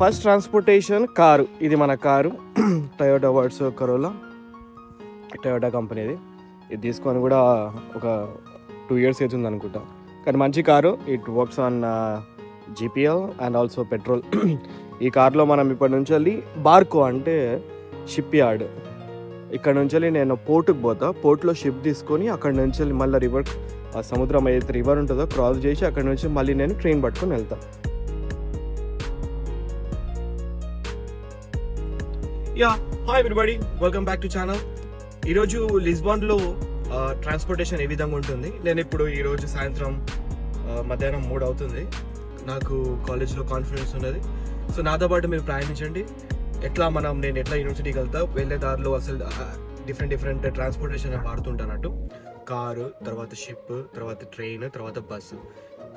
First transportation car. ఇది మన car. Toyota words Corolla Toyota కంపెనీది ఇది. తీసుకొని కూడా ఒక టూ ఇయర్స్ అవుతుంది అనుకుంటా కానీ మంచి car. It works on GPL and also petrol ఈ కార్లో మనం ఇప్పటి నుంచి వెళ్ళి బార్కో అంటే షిప్ యార్డ్ ఇక్కడ నుంచి వెళ్ళి నేను పోర్టుకు పోతా. పోర్ట్లో షిప్ తీసుకొని అక్కడ నుంచి వెళ్ళి మళ్ళీ రివర్ ఆ సముద్రం ఏదైతే రివర్ ఉంటుందో క్రాస్ చేసి అక్కడ నుంచి మళ్ళీ నేను ట్రైన్ పట్టుకొని వెళ్తా. Yeah hi everybody welcome back to channel ఈరోజు లిస్బాన్లో ట్రాన్స్పోర్టేషన్ ఏ విధంగా ఉంటుంది? నేను ఇప్పుడు ఈరోజు సాయంత్రం మధ్యాహ్నం మూడు అవుతుంది. నాకు కాలేజ్లో కాన్ఫరెన్స్ ఉన్నది. సో నాతో పాటు మీరు ప్రయాణించండి. ఎట్లా మనం నేను ఎట్లా యూనివర్సిటీకి వెళ్తా వెళ్ళే దారిలో అసలు డిఫరెంట్ డిఫరెంట్ ట్రాన్స్పోర్టేషన్ వాడుతుంటానట్టు కారు తర్వాత షిప్ తర్వాత ట్రైన్ తర్వాత బస్సు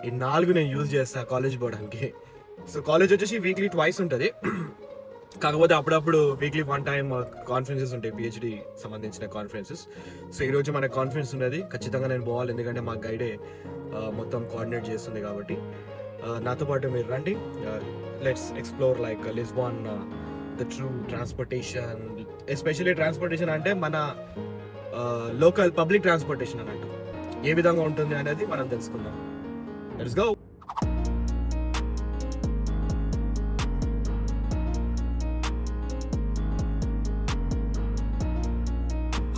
ఈ నాలుగు నేను యూజ్ చేస్తాను కాలేజ్ పోవడానికి. సో కాలేజ్ వచ్చేసి వీక్లీ ట్వైస్ ఉంటుంది. కాకపోతే అప్పుడప్పుడు వీక్లీ వన్ టైం కాన్ఫరెన్సెస్ ఉంటాయి పిహెచ్డి సంబంధించిన కాన్ఫరెన్సెస్ సో ఈరోజు మన కాన్ఫరెన్స్ ఉన్నది. ఖచ్చితంగా నేను పోవాలి ఎందుకంటే మా గైడే uh, మొత్తం కోఆర్డినేట్ చేస్తుంది కాబట్టి. Uh, నాతో పాటు మీరు రండి. Let's explore like Lisbon the true transportation especially transportation అంటే మన లోకల్ పబ్లిక్ ట్రాన్స్పోర్టేషన్ అన్నట్టు. ఏ విధంగా ఉంటుంది అనేది మనం తెలుసుకుందాం. Let's go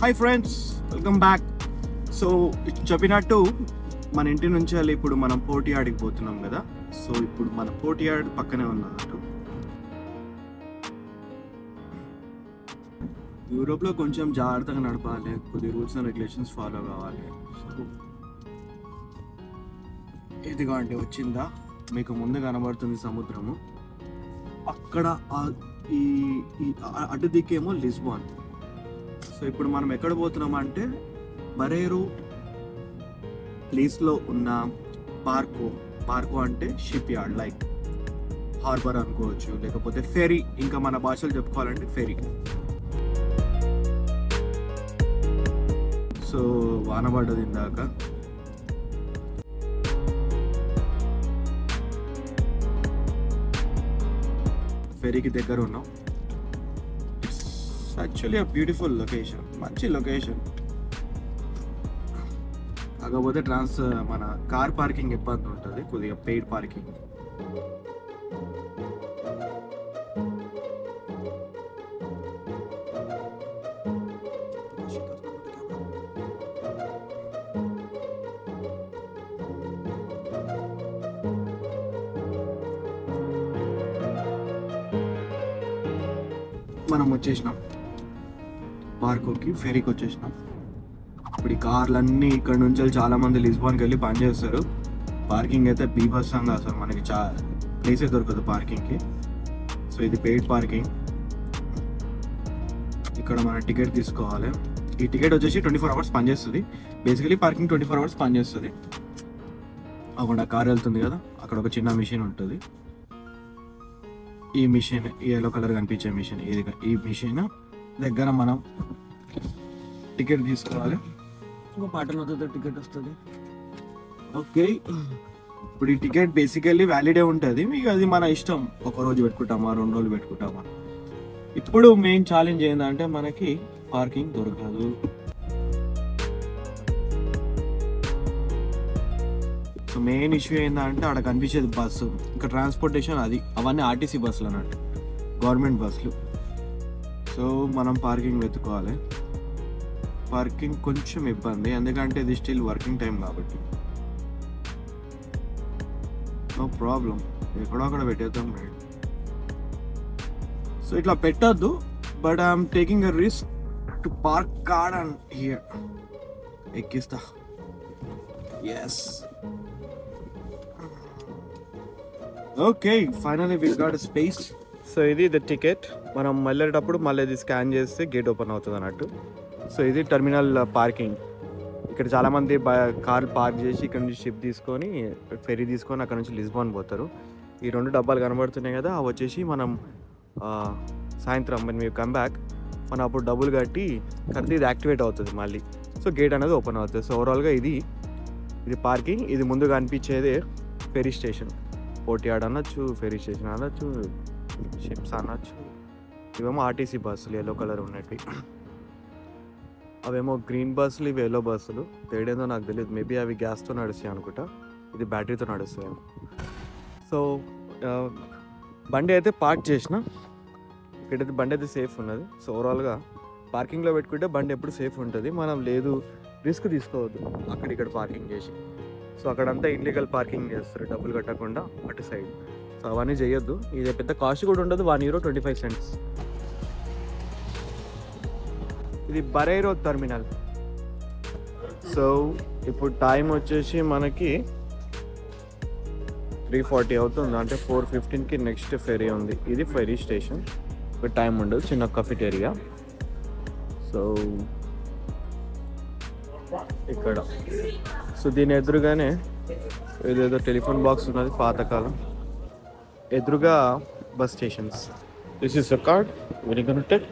hi friends welcome back so చెప్పినట్టు మన ఇంటి నుంచి వెళ్ళి ఇప్పుడు మనం పోటీ పోతున్నాం కదా. సో ఇప్పుడు మన పోటీ పక్కనే ఉన్నట్టు యూరోప్లో కొంచెం జాగ్రత్తగా నడపాలి. కొద్ది రూల్స్ అండ్ రెగ్యులేషన్స్ ఫాలో కావాలి. సో ఇదిగా అంటే వచ్చిందా? మీకు ముందు కనబడుతుంది సముద్రము. అక్కడ ఈ అటు దిక్కేమో లిస్బాన్ సో ఇప్పుడు మనం ఎక్కడ పోతున్నాం అంటే బరేరు ప్లేస్లో ఉన్న పార్కో పార్కో అంటే షిప్ యార్డ్ లైక్ హార్బర్ అనుకోవచ్చు లేకపోతే ఫెరీ ఇంకా మన భాషలో చెప్పుకోవాలంటే ఫెరీ సో వాన పడ్డది ఇందాక. ఫెరీకి దగ్గర ఉన్నాం. యాక్చువల్లీ బ్యూటిఫుల్ లొకేషన్ మంచి లొకేషన్ కాకపోతే ట్రాన్స్ మన కార్ పార్కింగ్ ఇబ్బంది ఉంటుంది కొద్దిగా పెయిడ్ పార్కింగ్ మనం వచ్చేసినాం. పార్కోకి ఫెరీకి వచ్చేసినాం. ఇప్పుడు ఈ కార్లన్నీ ఇక్కడ నుంచి చాలా మంది లిస్బాన్కి వెళ్ళి పని చేస్తారు. పార్కింగ్ అయితే బీభత్సంగా అసలు మనకి చా ప్లేసే దొరకదు పార్కింగ్కి సో ఇది పెయిడ్ పార్కింగ్ ఇక్కడ మన టికెట్ తీసుకోవాలి. ఈ టికెట్ వచ్చేసి ట్వంటీ ఫోర్ అవర్స్ పనిచేస్తుంది basically parking twenty four hours పనిచేస్తుంది అక్కడ కార్ వెళ్తుంది కదా అక్కడ ఒక చిన్న మిషన్ ఉంటుంది. ఈ మిషన్ ఈ ఎల్లో కలర్ కనిపించే మిషన్ ఇది ఈ మిషన్ దగ్గర మనం టికెట్ తీసుకోవాలి. ఒక పాటలతో టికెట్ వస్తుంది. ఓకే. ఇప్పుడు ఈ టికెట్ బేసికల్లీ వ్యాలిడే ఉంటుంది. మీకు అది మన ఇష్టం. ఒక రోజు పెట్టుకుంటామా రెండు రోజులు పెట్టుకుంటామా. ఇప్పుడు మెయిన్ ఛాలెంజ్ ఏంటంటే మనకి పార్కింగ్ దొరకదు. సో మెయిన్ ఇష్యూ ఏంటంటే అక్కడ కనిపించేది బస్సు. ఇంకా ట్రాన్స్పోర్టేషన్ అది. అవన్నీ ఆర్టీసీ బస్సులు అన్నట్టు. గవర్నమెంట్ బస్సులు. సో మనం పార్కింగ్ వెతుకోవాలి పార్కింగ్ కొంచెం ఇబ్బంది. ఎందుకంటే ఇది స్టిల్ వర్కింగ్ టైం కాబట్టి. నో ప్రాబ్లం ఎక్కడో అక్కడ పెట్టేద్దాం రైట్ సో ఇట్లా పెట్టద్దు. But I'm taking a risk to park card and here ఎక్కిస్తా. Yes okay finally we got space so ఇది ద టికెట్ మనం వెళ్ళేటప్పుడు మళ్ళీ ఇది స్కాన్ చేస్తే గేట్ ఓపెన్ అవుతుంది అన్నట్టు. సో ఇది టెర్మినల్ పార్కింగ్ ఇక్కడ చాలామంది కార్లు పార్క్ చేసి ఇక్కడ నుంచి షిప్ తీసుకొని ఫెరీ తీసుకొని అక్కడ నుంచి లిస్బాన్ పోతారు. ఈ రెండు డబ్బాలు కనబడుతున్నాయి కదా అవి వచ్చేసి మనం సాయంత్రం మన మీరు కమ్బ్యాక్ మనం అప్పుడు డబ్బులు కట్టి కడితే ఇది యాక్టివేట్ అవుతుంది మళ్ళీ. సో గేట్ అనేది ఓపెన్ అవుతుంది. సో ఓవరాల్గా ఇది ఇది పార్కింగ్ ఇది ముందుగా అనిపించేదే ఫెరీ స్టేషన్ పోటీ ఆడ అనొచ్చు ఫెరీ స్టేషన్ అనొచ్చు షిప్స్ అనొచ్చు. ఇవేమో ఆర్టీసీ బస్సులు ఎల్లో కలర్ ఉన్నట్టు. అవేమో గ్రీన్ బస్సులు ఇవి ఎల్లో బస్సులు. తేడేందో నాకు తెలియదు మేబీ అవి గ్యాస్తో నడుస్తాయి అనుకుంటా. ఇది బ్యాటరీతో నడుస్తాయి సో బండి అయితే పార్క్ చేసిన. ఇక్కడైతే బండి అయితే సేఫ్ ఉన్నది. సో ఓవరాల్గా పార్కింగ్లో పెట్టుకుంటే బండి ఎప్పుడు సేఫ్ ఉంటుంది. మనం లేదు రిస్క్ తీసుకోవద్దు. అక్కడ ఇక్కడ పార్కింగ్ చేసి. సో అక్కడంతా ఇల్లీగల్ పార్కింగ్ చేస్తారు. డబ్బులు కట్టకుండా అటు సైడ్ సో అవన్నీ చేయొద్దు. ఇది పెద్ద కాస్ట్ కూడా ఉండదు one euro twenty five cents ఇది బరైరో టర్మినల్. సో ఇప్పుడు టైం వచ్చేసి మనకి త్రీ ఫార్టీ అవుతుంది. అంటే ఫోర్ ఫిఫ్టీన్కి నెక్స్ట్ ఫెరీ ఉంది. ఇది ఫెరీ స్టేషన్ ఇప్పుడు టైం ఉండదు చిన్న కఫిటేరియా సో ఇక్కడ. సో దీని ఎదురుగానే ఏదేదో టెలిఫోన్ బాక్స్ ఉన్నది పాతకాలం. ఎదురుగా bus stations. This is a card very connected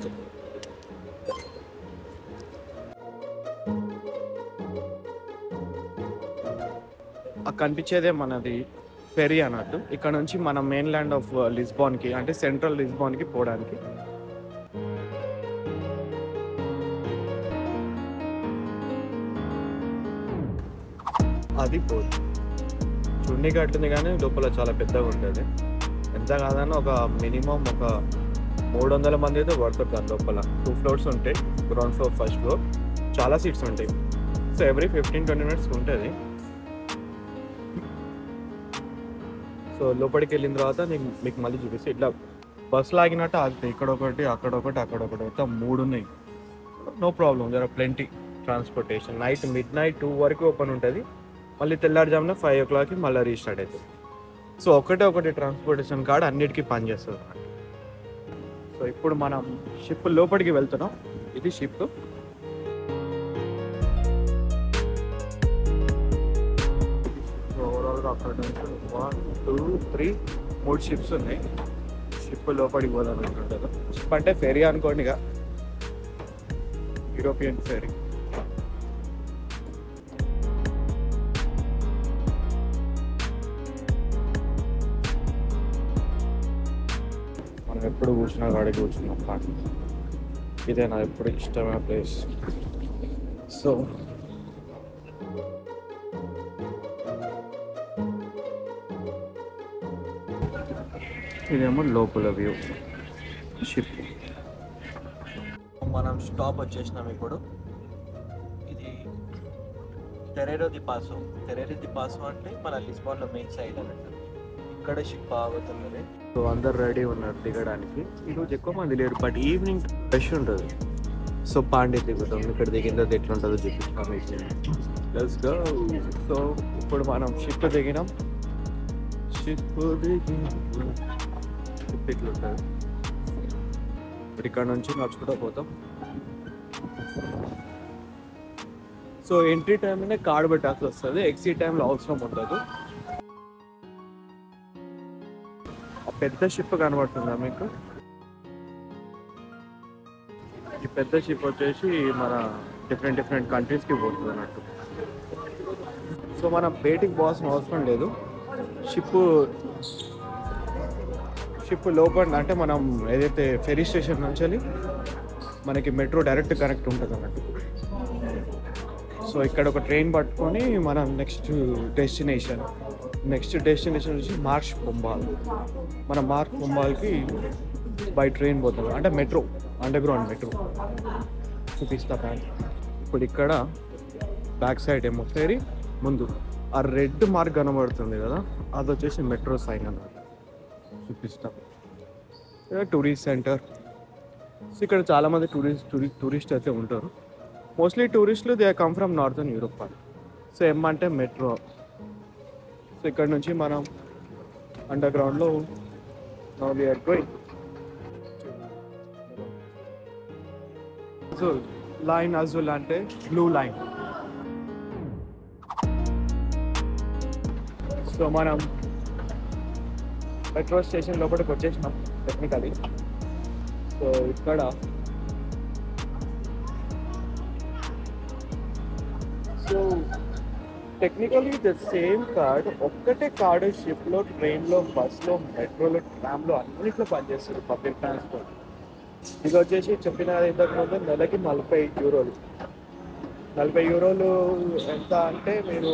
కనిపించేదే మనది ఫెరీ అన్నట్టు. ఇక్కడ నుంచి మన మెయిన్ ల్యాండ్ ఆఫ్ లిస్బాన్కి అంటే సెంట్రల్ లిస్బాన్కి పోవడానికి. అది పోదు. చున్నీ కట్టింది కానీ లోపల చాలా పెద్దగా ఉంటుంది. ఎంత కాదని ఒక మినిమం ఒక మూడు వందల మంది అయితే పడుతుంది దాని లోపల. టూ ఫ్లోర్స్ ఉంటాయి. గ్రౌండ్ ఫ్లోర్ ఫస్ట్ ఫ్లోర్ చాలా సీట్స్ ఉంటాయి. So every fifteen twenty minutes ఉంటుంది. సో లోపలికి వెళ్ళిన తర్వాత నీకు మీకు మళ్ళీ చూపిస్తే. ఇట్లా బస్ లాగినట్టు ఆగుతాయి. ఇక్కడ ఒకటి అక్కడ ఒకటి అక్కడ ఒకటి. మొత్తం మూడు ఉన్నాయి. నో ప్రాబ్లం జర plenty transportation night midnight two వరకు ఓపెన్ ఉంటుంది. మళ్ళీ తెల్లారుజామున ఫైవ్ ఓ క్లాక్కి మళ్ళీ రీస్టార్ట్ అవుతుంది. సో ఒకటే ఒకటి ట్రాన్స్పోర్టేషన్ కార్డ్ అన్నిటికీ పనిచేస్తుంది సో ఇప్పుడు మనం షిప్ లోపలికి వెళ్తున్నాం. ఇది షిప్. ఓవరాల్గా అక్కడ నుంచి వన్ టూ త్రీ మూడు షిప్స్ ఉన్నాయి. షిప్ లోపలికి పోదాం అనుకుంటారు షిప్ అంటే ఫెరీ అనుకోండి ఇక యూరోపియన్ ఫెరీ ఎప్పుడు కూర్చున్నా గాడికి కూర్చున్నాం ప్లాన్ ఇదే నా ఎప్పుడు ఇష్టమైన ప్లేస్. సో ఇదేమో లోపల వ్యూ. షిప్. మనం స్టాప్ వచ్చేసినాం ఇప్పుడు. ఇది Terreiro do Paco. Terreiro do Paco అంటే మన లిస్బాన్లో మెయిన్ సైడ్ అన్నట్టు. ఇక్కడ షిప్ ఆగుతున్నది సో అందరు రెడీ ఉన్నారు దిగడానికి. ఈరోజు ఎక్కువ మంది లేరు బట్ ఈవినింగ్ రష్ ఉంటుంది. సో పాండే దిగుతాం ఇక్కడ దిగిన తర్వాత ఎట్లుంటుందో చూపిస్తాం మీకు. లెట్స్ గో సో ఇప్పుడు మనం షిప్ దిగినాం. షిప్ దిగి షిప్ ఇట్లుంటుంది ఇప్పుడు ఇక్కడ నుంచి నడుచుకుంటూ పోతాం. సో ఎంట్రీ టైంలోనే కార్డు పెట్టాల్సి వస్తుంది. ఎగ్జిట్ టైంలో అవసరం ఉండదు. పెద్ద షిప్ కనబడుతుందా మీకు? ఈ పెద్ద షిప్ వచ్చేసి మన డిఫరెంట్ డిఫరెంట్ కంట్రీస్కి పోతుంది అన్నట్టు సో మనం బయటికి పోవాల్సిన అవసరం లేదు. షిప్ షిప్ లోపల అంటే మనం ఏదైతే ఫెరీ స్టేషన్ నుంచి వెళ్ళి మనకి మెట్రో డైరెక్ట్ కనెక్ట్ ఉంటుంది అన్నట్టు సో ఇక్కడ ఒక ట్రైన్ పట్టుకొని మనం నెక్స్ట్ డెస్టినేషన్ నెక్స్ట్ డెస్టినేషన్ వచ్చి మార్చ్ పొంబాల్ మన మార్క్ పొంబాల్కి బై ట్రైన్ పోతాం. అంటే మెట్రో అండర్ గ్రౌండ్ మెట్రో. చూపిస్తా ప్యాన్ ఇప్పుడు ఇక్కడ బ్యాక్ సైడ్ ఏమో ఫేరీ ముందు. ఆ రెడ్ మార్క్ కనబడుతుంది కదా అది వచ్చేసి మెట్రో సైన్ అన్నమాట. చూపిస్తాం. Tourist centre. సో ఇక్కడ చాలామంది టూరిస్ట్ టూరిస్ట్ టూరిస్ట్ అయితే ఉంటారు. మోస్ట్లీ టూరిస్టులు they come from northern Europe so um అంటే మెట్రో. సో ఇక్కడ నుంచి మనం అండర్ గ్రౌండ్లో no we're going so line Azul అంటే బ్లూ లైన్ సో మనం మెట్రో స్టేషన్ లోపలికి వచ్చేసినాం టెక్నికలీ సో ఇక్కడ so technically the same card ఒక్కటే కార్డు షిప్లో ట్రైన్లో బస్లో మెట్రోలో ట్రామ్లో అన్నింటిలో పనిచేస్తుంది పబ్లిక్ ట్రాన్స్పోర్ట్ ఇది వచ్చేసి చెప్పిన ఇంతకు ముందు నెలకి నలభై యూరోలు. నలభై యూరోలు ఎంత అంటే మీరు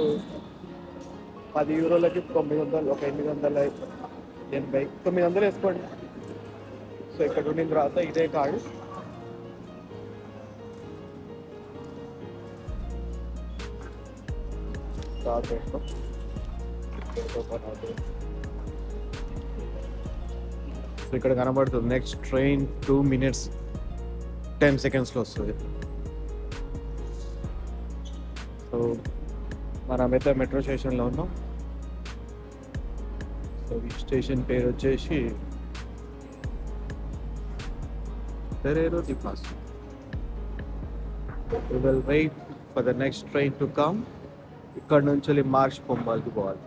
పది యూరోలకి తొమ్మిది వందలు ఒక ఎనిమిది వందల ఎనభై తొమ్మిది వందలు వేసుకోండి. సో ఇక్కడ ఉండిన తర్వాత ఇదే కార్డు స్టార్ట్ చేసుకో సో ఇక్కడ కనబడుతుంది next train two minutes ten సెకండ్స్లో వస్తుంది సో మనమైతే మెట్రో స్టేషన్లో ఉన్నాం సో ఈ స్టేషన్ పేరు వచ్చేసి Ferrero di Passo. We will wait for the next train to come. అక్కడ నుంచి మార్చ్ పొంబాల్కి పోవాలి.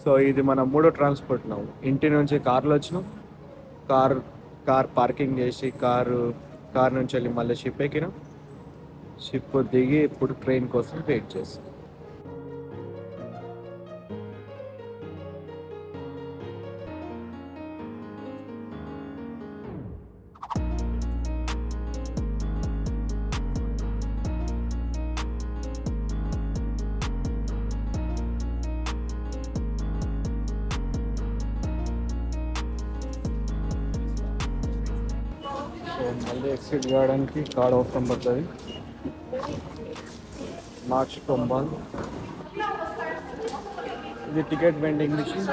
సో ఇది మన మూడో ట్రాన్స్పోర్ట్ ನಾವು ఇంటి నుంచి కార్లో వచ్చినాం. కార్ కార్ పార్కింగ్ చేసి కారు కార్ నుంచి వెళ్ళి మళ్ళీ షిప్ ఎక్కినాం. షిప్ దిగి ఇప్పుడు ట్రైన్ కోసం వెయిట్ చేస్తాం సో మళ్ళీ ఎక్సిట్ కావడానికి కార్డ్ అవసరం పడుతుంది మార్చ్ తొంభై. ఇది టికెట్ వెండింగ్ మిషన్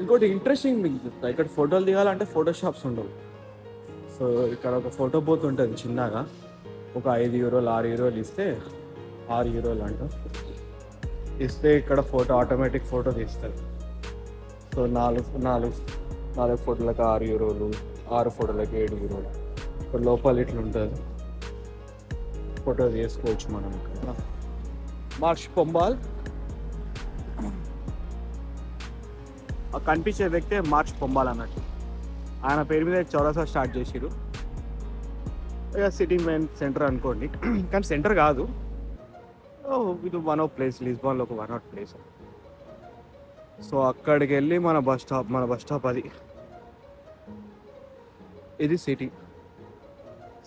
ఇంకోటి ఇంట్రెస్టింగ్ మీకు చెప్తా. ఇక్కడ ఫోటోలు దిగాలంటే ఫోటో షాప్స్ ఉండవు. సో ఇక్కడ ఒక ఫోటో బూత్ ఉంటుంది చిన్నగా. ఒక ఐదు యూరోలు ఆరు యూరోలు ఇస్తే ఆరు యూరోలు అంటారు ఇస్తే ఇక్కడ ఫోటో ఆటోమేటిక్ ఫోటో తీస్తుంది సో నాలుగు నాలుగు నాలుగు ఫోటోలకు ఆరు యూరోలు ఆరు ఫోటోలకు ఏడు యూరోలు. ఇప్పుడు లోపల ఇట్లా ఉంటుంది. ఫోటో తీసుకోవచ్చు మనం ఇక్కడ. మార్ష్ పొంబాల్ ఆ కనిపించే వ్యక్తే మార్చ్ పొంబాల్ అన్నట్టు. ఆయన పేరు మీద చౌరసా స్టార్ట్ చేసిరు ఇక సిటీ మెయిన్ సెంటర్ అనుకోండి. కానీ సెంటర్ కాదు. ఇది వన్ ఆఫ్ ప్లేస్ లిస్బాన్లో ఒక వన్ ఆఫ్ ప్లేస్ సో అక్కడికి వెళ్ళి మన బస్ స్టాప్ మన బస్ స్టాప్ అది. ఇది సిటీ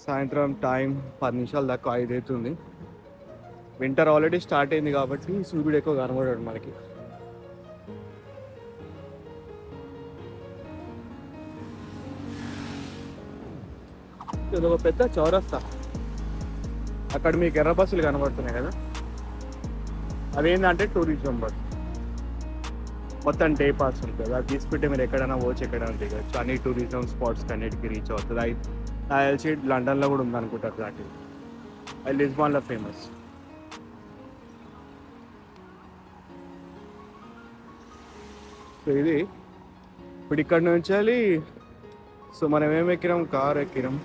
సాయంత్రం టైం పది నిమిషాల దాకా ఐదు అవుతుంది వింటర్ ఆల్రెడీ స్టార్ట్ అయింది కాబట్టి సూర్యుడు ఎక్కువ కనబడాడు మనకి. ఇది ఒక పెద్ద చౌరస్తా. అక్కడ మీకు ఎర్ర బస్సులు కనబడుతున్నాయి కదా? అదేంటంటే టూరిజం బస్. మొత్తం డే పాస్ ఉంటుంది. అది తీసుకుంటే మీరు ఎక్కడైనా పోవచ్చు ఎక్కడైనా దిగచ్చు. అన్ని టూరిజం స్పాట్స్ అన్నిటికి రీచ్ అవుతుంది. అది నాకు లండన్లో కూడా ఉంది అనుకుంటారు దాటి అది లిస్బాన్లో ఫేమస్ సో ఇది ఇప్పుడు ఇక్కడ నుంచి వెళ్ళి సో మనం ఏం ఎక్కినాం? కార్ ఎక్కినాం.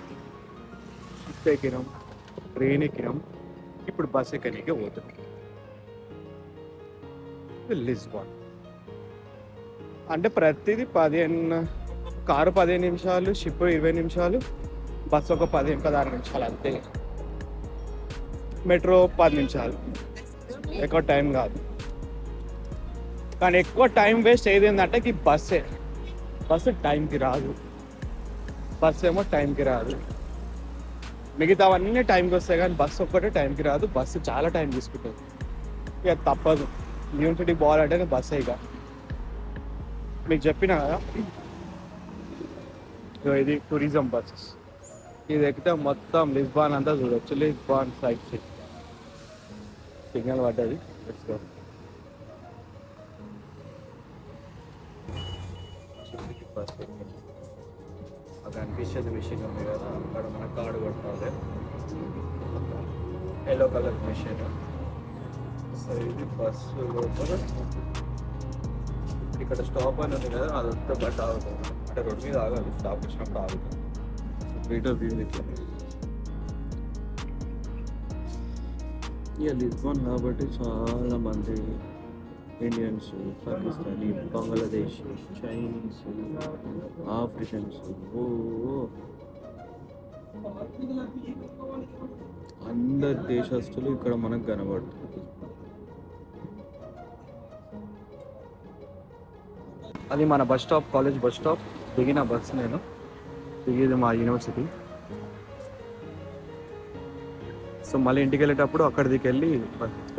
షిప్ ఎక్కినాం. ట్రైన్ ఎక్కినాం. ఇప్పుడు బస్ ఎక్కడానికి పోతున్నాం. లిస్బాన్ అంటే ప్రతిదీ పదిహేను కారు పదిహేను నిమిషాలు షిప్ ఇరవై నిమిషాలు బస్సు ఒక పదిహేను పదహారు నిమిషాలు అంతే. మెట్రో పది నిమిషాలు. ఎక్కువ టైం కాదు. కానీ ఎక్కువ టైం వేస్ట్ ఏది ఏంటంటే ఈ బస్సే బస్సు టైంకి రాదు. బస్సు ఏమో టైంకి రాదు. మిగతావన్నీ టైంకి వస్తాయి కానీ బస్సు ఒక్కటే టైంకి రాదు. బస్సు చాలా టైం తీసుకుంటుంది. ఇక తప్పదు. యూనివర్సిటీ నేను బస్సే ఇక మీకు చెప్పిన కదా? ఇది టూరిజం బస్సెస్ ఇది ఎక్కితే మొత్తం లిస్బాన్ అంతా చూడొచ్చు. లిస్బాన్ సైడ్ సీట్ సిగ్నల్ పడ్డది. బస్ అది అనిపించేది మిషన్ ఉంది కదా. అక్కడ మన కార్డు కొట్టాలి. ఎల్లో కలర్ మిషన్ సో ఇది బస్సు లోపల. ఇక్కడ స్టాప్ అని ఉంది కదా అది బట్ ఆగుతుంది. అంటే రోడ్ మీద ఆగాలి స్టాప్ వచ్చినప్పుడు ఆగుతుంది. వీడియో వ్యూ ఇట్లా ఇక లిస్బాన్ కాబట్టి చాలా మంది Indians Pakistani Bangladesh Chinese Africans ఓ అందరి దేశస్తులు ఇక్కడ మనకు కనబడుతుంది అది మన bus stop college bus stop. దిగిన బస్ నేను. దిగేది మా యూనివర్సిటీ. సో మళ్ళీ ఇంటికి వెళ్ళేటప్పుడు అక్కడికి వెళ్ళి బస్